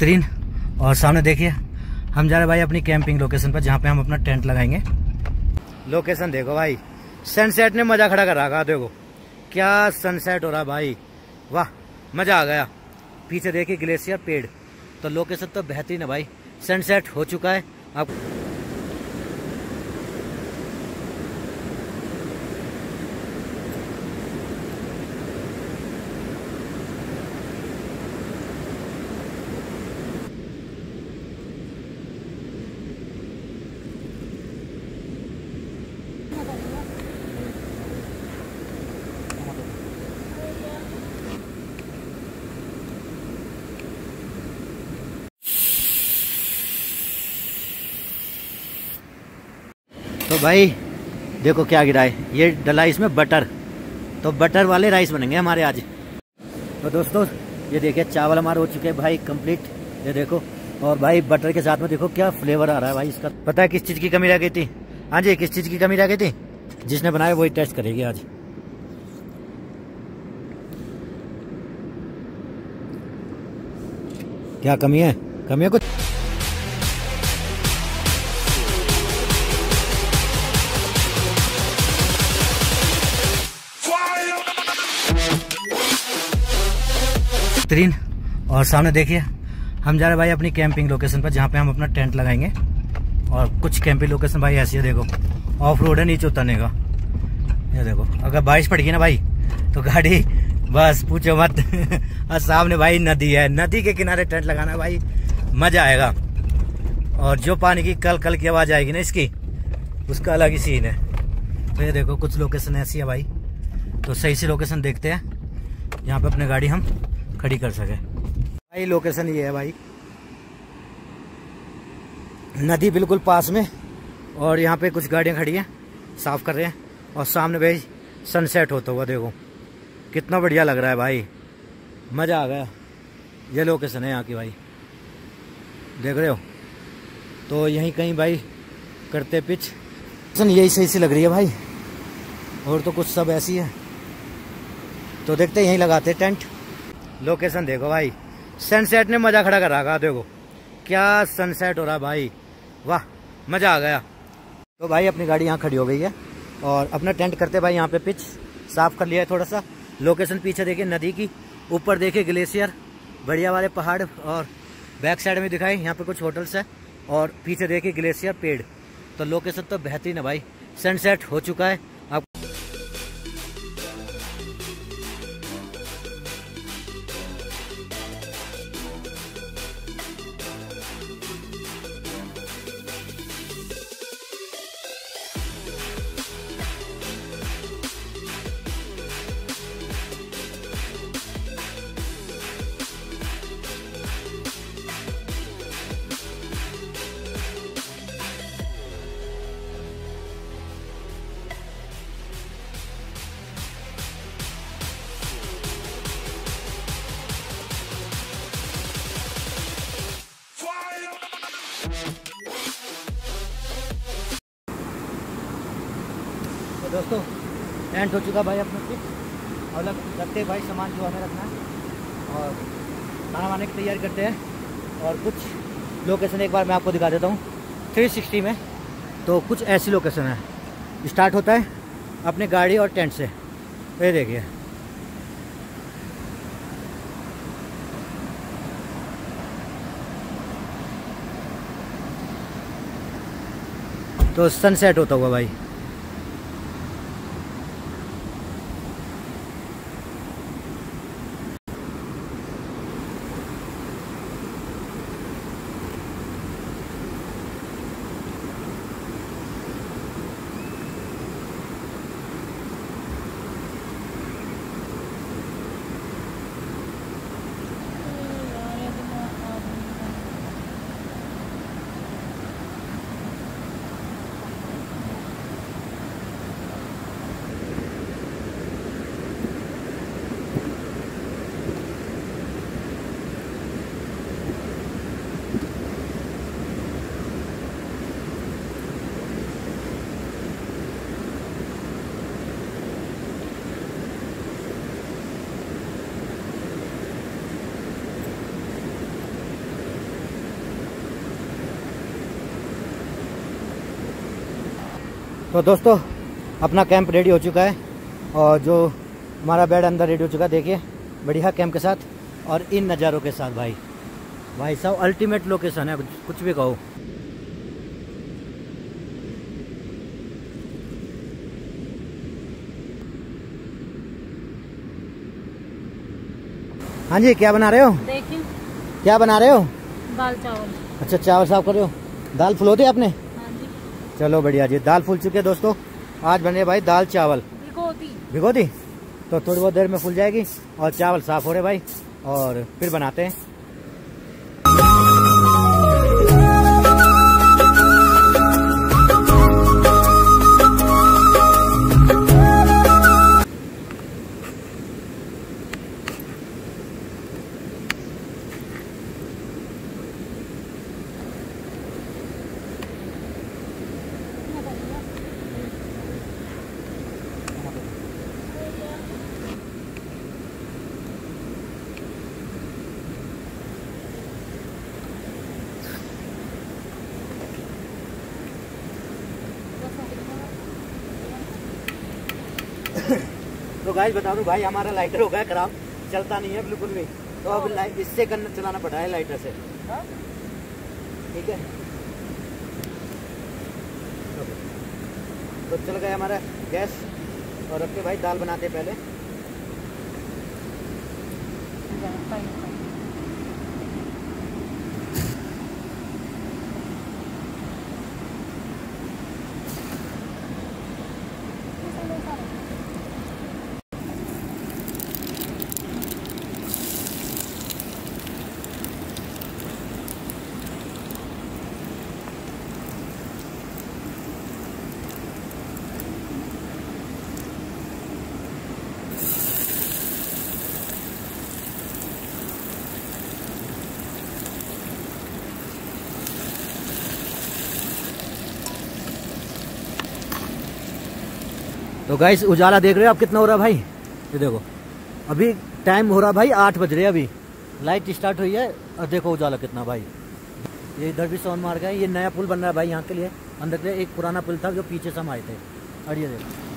बेहतरीन। और सामने देखिए, हम जा रहे भाई अपनी कैंपिंग लोकेशन पर, जहाँ पे हम अपना टेंट लगाएँगे। लोकेशन देखो भाई सनसेट ने मज़ा खड़ा कर रहा रखा देखो। क्या सनसेट हो रहा भाई। वाह, मज़ा आ गया। पीछे देखिए ग्लेशियर पेड़। तो लोकेशन तो बेहतरीन है भाई सनसेट हो चुका है। आप भाई, देखो क्या गिरा है। ये डला इसमें बटर। तो बटर वाले राइस बनेंगे हमारे आज। तो दोस्तों, ये देखिए, चावल हमारे हो चुके हैं भाई कंप्लीट ये देखो, और भाई, बटर के साथ में देखो क्या फ्लेवर आ रहा है भाई इसका। पता है किस चीज़ की कमी रह गई थी? हाँ जी, किस चीज़ की कमी रह गई थी? जिसने बनाया वही टेस्ट करेगी आज। क्या कमी है? कमी है कुछ? बेहतरीन। और सामने देखिए, हम जा रहे भाई अपनी कैंपिंग लोकेशन पर, जहाँ पे हम अपना टेंट लगाएँगे। और कुछ कैंपिंग लोकेशन भाई ऐसी है, देखो। ऑफ़ रोड है, नीचे उतरने का। ये देखो, अगर बारिश पड़ेगी ना भाई तो गाड़ी, बस, पूछो मत। और सामने भाई नदी है, नदी के किनारे टेंट लगाना भाई, मज़ा आएगा। और जो पानी की कल कल की आवाज़ आएगी ना इसकी, उसका अलग ही सीन है। तो ये देखो, कुछ लोकेशन ऐसी है भाई। तो सही से लोकेशन देखते हैं। यहाँ पे अपने गाड़ी हम खड़ी कर सके। भाई लोकेशन ये है भाई। नदी बिल्कुल पास में और यहाँ पे कुछ गाड़ियाँ खड़ी हैं, साफ़ कर रहे हैं और सामने भाई सनसेट होता हुआ देखो। कितना बढ़िया लग रहा है भाई। मज़ा आ गया। ये लोकेशन है यहाँ की भाई। देख रहे हो? तो यहीं कहीं भाई करते पिच सन यही सही सी लग रही है भाई। और तो कुछ सब ऐसी है। तो देखते यहीं लगाते टेंट लोकेशन देखो भाई। सनसेट ने मज़ा खड़ा कर रखा देखो। क्या सनसेट हो रहा भाई। वाह, मज़ा आ गया। तो भाई, अपनी गाड़ी यहाँ खड़ी हो गई है और अपना टेंट करते भाई यहाँ पे पिच साफ़ कर लिया है थोड़ा सा। लोकेशन पीछे देखिए, नदी की। ऊपर देखिए ग्लेशियर बढ़िया वाले पहाड़ और बैक साइड में दिखाई। यहाँ पे कुछ होटल्स है और पीछे देखिए ग्लेशियर पेड़। तो लोकेशन तो बेहतरीन है भाई। सनसेट हो चुका है। दोस्तों टेंट हो चुका भाई अपना फिट और लग रखते भाई सामान जो हमें रखना है। और खाना वाने की तैयारी करते हैं। और कुछ लोकेशन एक बार मैं आपको दिखा देता हूँ। 360 में तो कुछ ऐसी लोकेशन है। स्टार्ट होता है अपने गाड़ी और टेंट से। ये देखिए। तो सनसेट होता हुआ भाई। तो दोस्तों अपना कैंप रेडी हो चुका है और जो हमारा बेड अंदर रेडी हो चुका है देखिए बढ़िया कैंप के साथ और इन नज़ारों के साथ भाई। भाई साहब अल्टीमेट लोकेशन है कुछ भी कहो। हाँ जी क्या बना रहे हो? देखिए। क्या बना रहे हो? दाल चावल। अच्छा चावल साफ़ कर। रहे हो दाल फुलो दी आपने? चलो बढ़िया जी दाल फूल चुके दोस्तों। आज बने भाई दाल चावल। भिगोती। भिगोती? तो थोड़ी बहुत देर में फूल जाएगी और चावल साफ़ हो रहे भाई और फिर बनाते हैं। तो गाइस बता दूँ भाई हमारा लाइटर हो गया खराब। चलता नहीं है बिल्कुल भी। तो अब इससे करना चलाना पड़ा है लाइटर से। ठीक है? तो चल गया हमारा गैस। और रखे के भाई दाल बनाते हैं पहले। तो गाइस उजाला देख रहे हो आप कितना हो रहा भाई? ये देखो। अभी टाइम हो रहा भाई आठ बज रहे अभी। लाइट स्टार्ट हुई है और देखो उजाला कितना भाई। ये इधर भी सोन मार्ग है, ये नया पुल बन रहा है भाई यहाँ के लिए। अंदर के लिए एक पुराना पुल था जो पीछे से हम आए थे। और ये देखो।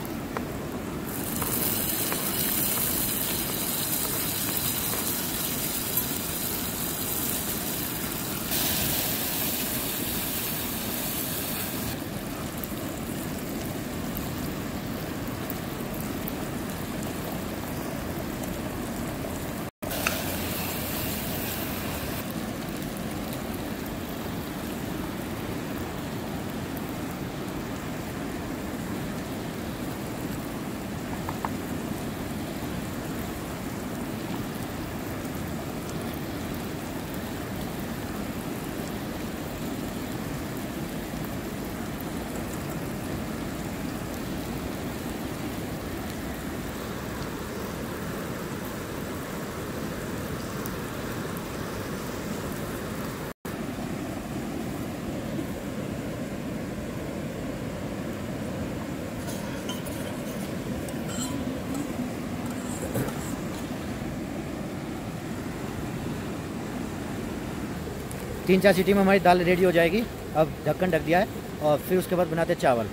तीन चार सीटी में हमारी दाल रेडी हो जाएगी। अब ढक्कन ढक दिया है और फिर उसके बाद बनाते चावल।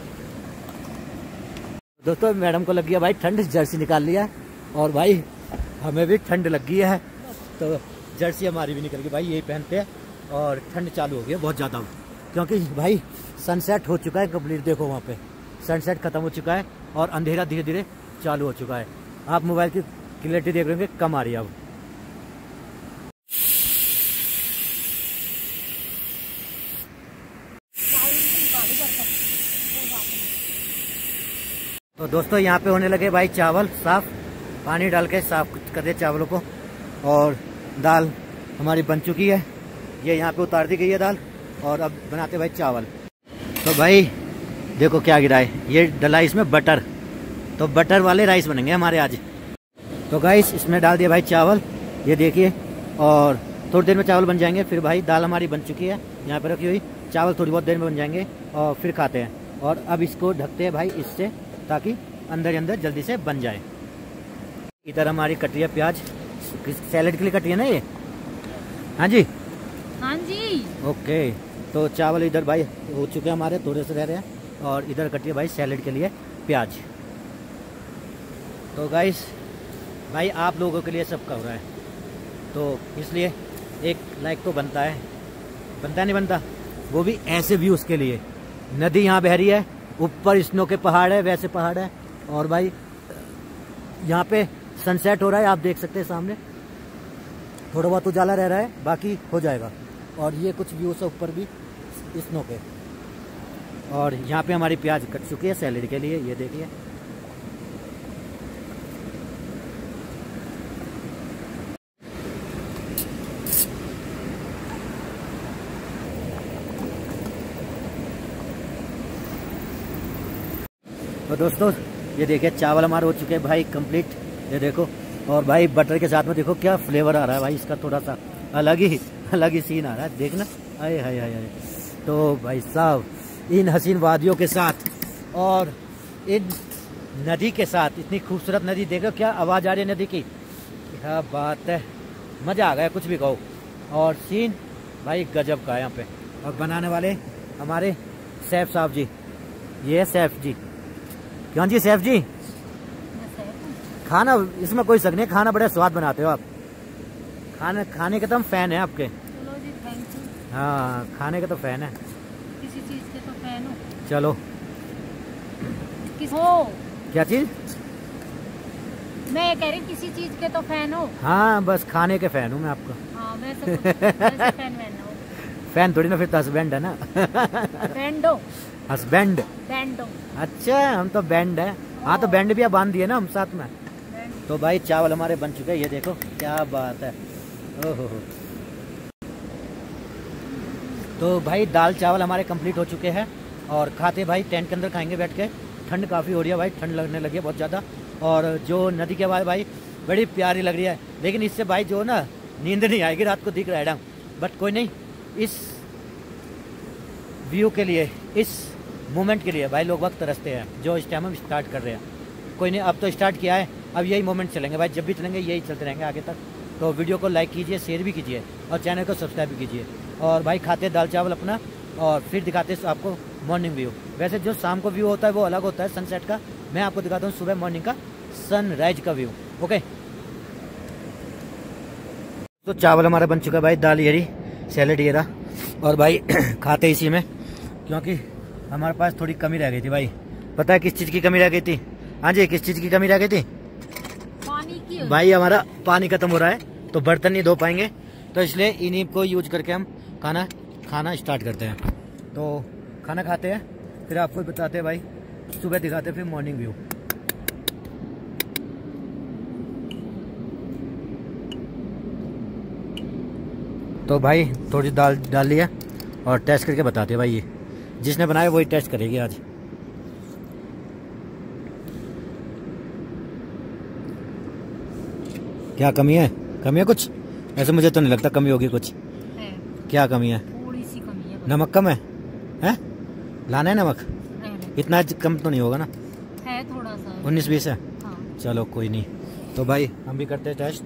दोस्तों, मैडम को लग गया भाई ठंड, जर्सी निकाल लिया और भाई, हमें भी ठंड लग गई है। तो जर्सी हमारी भी निकल गई भाई, यही पहनते हैं। और ठंड चालू हो गई है बहुत ज़्यादा। क्योंकि भाई सनसेट हो चुका है कंप्लीट देखो वहाँ पे। सनसेट खत्म हो चुका है और अंधेरा धीरे धीरे चालू हो चुका है। आप मोबाइल की क्लियरिटी देख रहे होंगे, कम आ रही है अब। तो दोस्तों, यहाँ पे होने लगे भाई चावल साफ़, पानी डाल के साफ़ कर दे चावलों को, और दाल हमारी बन चुकी है। ये यहाँ पे उतार दी गई है दाल, और अब बनाते भाई चावल। तो भाई, देखो क्या गिरा है। ये डला इसमें बटर। तो बटर वाले राइस बनेंगे हमारे आज। तो गाइस इसमें डाल दिया भाई चावल, ये देखिए, और थोड़ी देर में चावल बन जाएँगे फिर भाई दाल हमारी बन चुकी है। यहाँ पर रखी हुई चावल थोड़ी बहुत देर में बन जाएँगे और फिर खाते हैं। और अब इसको ढकते हैं भाई इससे ताकि अंदर ही अंदर जल्दी से बन जाए। इधर हमारी कटी है प्याज। सैलेड के लिए कटी है ना ये? हाँ जी? हाँ जी। ओके तो चावल इधर भाई हो चुके हैं हमारे थोड़े से रह रहे हैं। और इधर कटी है भाई सैलेड के लिए प्याज। तो गाइस भाई आप लोगों के लिए सब कर रहा है। तो इसलिए एक लाइक तो बनता है। बनता नहीं बनता? वो भी ऐसे व्यूज़ के लिए। नदी यहाँ बह रही है, ऊपर स्नो के पहाड़ है, वैसे पहाड़ है। और भाई, यहाँ पे सनसेट हो रहा है, आप देख सकते हैं सामने। थोड़ा बहुत उजाला रह रहा है, बाकी हो जाएगा। और ये कुछ व्यूज़ है ऊपर भी, स्नो के। और यहाँ पे हमारी प्याज कट चुकी है सैलड के लिए, ये देखिए। तो दोस्तों, ये देखिए, चावल हमारे हो चुके हैं भाई कंप्लीट ये देखो, और भाई बटर के साथ में देखो क्या फ्लेवर आ रहा है भाई, इसका थोड़ा सा अलग ही अलग ही सीन आ रहा है। देखना। आए हाय हाय हाय तो भाई साहब, इन हसीन वादियों के साथ और इन नदी के साथ, इतनी खूबसूरत नदी, देखो क्या आवाज़ आ रही है नदी की। क्या बात है। मज़ा आ गया, कुछ भी कहो। और सीन भाई, गजब का यहाँ पे। और बनाने वाले हमारे सैफ साहब जी। ये सैफ जी। क्यों जी सैफ जी? खाना इसमें कोई शक नहीं खाना बड़ा स्वाद बनाते हो आप। खाने खाने के तो हम फ़ैन है आपके। चलो जी थैंक यू। हाँ खाने के तो फ़ैन है। किसी चीज़ के तो फ़ैन हो। चलो। किस हो क्या चीज़? मैं कह रही किसी चीज़ के तो फ़ैन हो। हाँ बस खाने के फ़ैन हूँ मैं आपका। हाँ वैसे तो वैसे फ़ैन फ़ैन थोड़ी ना फिर तो हस्बैंड है ना। बैंड हो। हस्बैंड बैंड अच्छा हम तो बैंड है। हाँ तो बैंड भी बाँध दिए ना हम साथ में। तो भाई चावल हमारे बन चुके हैं ये देखो क्या बात है। ओहो तो भाई दाल चावल हमारे कंप्लीट हो चुके हैं। और खाते भाई टेंट के अंदर खाएँगे बैठ के। ठंड काफ़ी हो रही है भाई ठंड लगने लगी है बहुत ज़्यादा। और जो नदी के बाद भाई बड़ी प्यारी लग रही है। लेकिन इससे भाई जो ना नींद नहीं आएगी रात को दिख रहा है एकदम। बट कोई नहीं इस व्यू के लिए इस मोमेंट के लिए भाई लोग वक्त तरसते हैं, जो इस टाइम हम स्टार्ट कर रहे हैं। कोई नहीं, अब तो स्टार्ट किया है, अब यही मोमेंट चलेंगे। भाई जब भी चलेंगे, यही चलते रहेंगे आगे तक। तो वीडियो को लाइक कीजिए शेयर भी कीजिए और चैनल को सब्सक्राइब भी कीजिए। और भाई खाते दाल चावल अपना और फिर दिखाते हैं आपको मॉर्निंग व्यू वैसे जो शाम को व्यू होता है, वो अलग होता है सनसेट का। मैं आपको दिखाता हूँ सुबह मॉर्निंग का सनराइज का व्यू ओके तो चावल हमारा बन चुका है भाई दाल, ये रही सैलड ये रहा। और भाई खाते इसी में, क्योंकि हमारे पास थोड़ी कमी रह गई थी भाई। पता है किस चीज़ की कमी रह गई थी? हाँ जी किस चीज़ की कमी रह गई थी? पानी की भाई हमारा पानी खत्म हो रहा है तो बर्तन नहीं धो पाएँगे। तो इसलिए इन्हीं को यूज़ करके हम खाना खाना स्टार्ट करते हैं। तो खाना खाते हैं फिर आपको बताते हैं भाई सुबह दिखाते हैं फिर मॉर्निंग व्यू तो भाई थोड़ी दाल डाल लिया और टेस्ट करके बताते हैं भाई ये। जिसने बनाया वही टेस्ट करेगी आज। क्या कमी है? कमी है कुछ? ऐसे मुझे तो नहीं लगता कमी होगी कुछ। है। क्या कमी है? थोड़ी सी कमी है। नमक कम है? हैं? लाना है नमक? इतना कम तो नहीं होगा ना? है थोड़ा सा। उन्नीस बीस है? हाँ। चलो कोई नहीं। तो भाई हम भी करते हैं टेस्ट।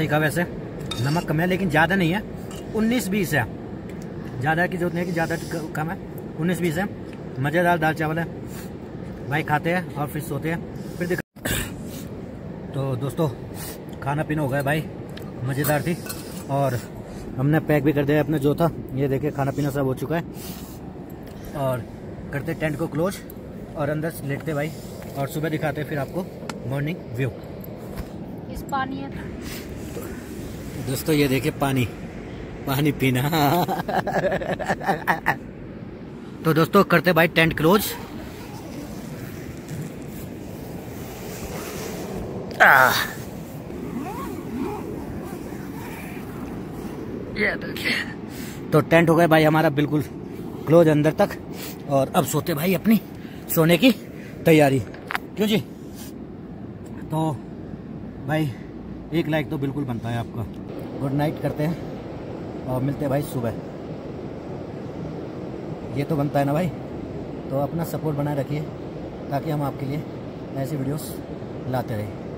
सही कहा वैसे। नमक कम है, लेकिन ज़्यादा नहीं है। उन्नीस बीस है। ज़्यादा की ज़रूरत नहीं है कि ज़्यादा कम है। उन्नीस बीस है। मज़ेदार दाल चावल है। भाई खाते हैं और फिर सोते हैं। फिर दिखा तो दोस्तों, खाना पीना हो गया भाई। मज़ेदार थी। और हमने पैक भी कर दिया अपने जो था। ये देखिए, खाना पीना सब हो चुका है। और करते टेंट को क्लोज। और अंदर लेटते भाई। और सुबह दिखाते फिर आपको मॉर्निंग व्यू। इस पानी है दोस्तों, ये देखिए पानी। पानी पीना। तो दोस्तों, करते भाई टेंट क्लोज। ये देखिए तो टेंट हो गया भाई हमारा बिल्कुल क्लोज अंदर तक। और अब सोते भाई अपनी, सोने की तैयारी। क्यों जी? तो भाई, एक लाइक तो बिल्कुल बनता है आपका। गुड नाइट करते हैं और मिलते हैं भाई सुबह। ये तो बनता है ना भाई? तो अपना सपोर्ट बनाए रखिए ताकि हम आपके लिए ऐसी वीडियोस लाते रहें।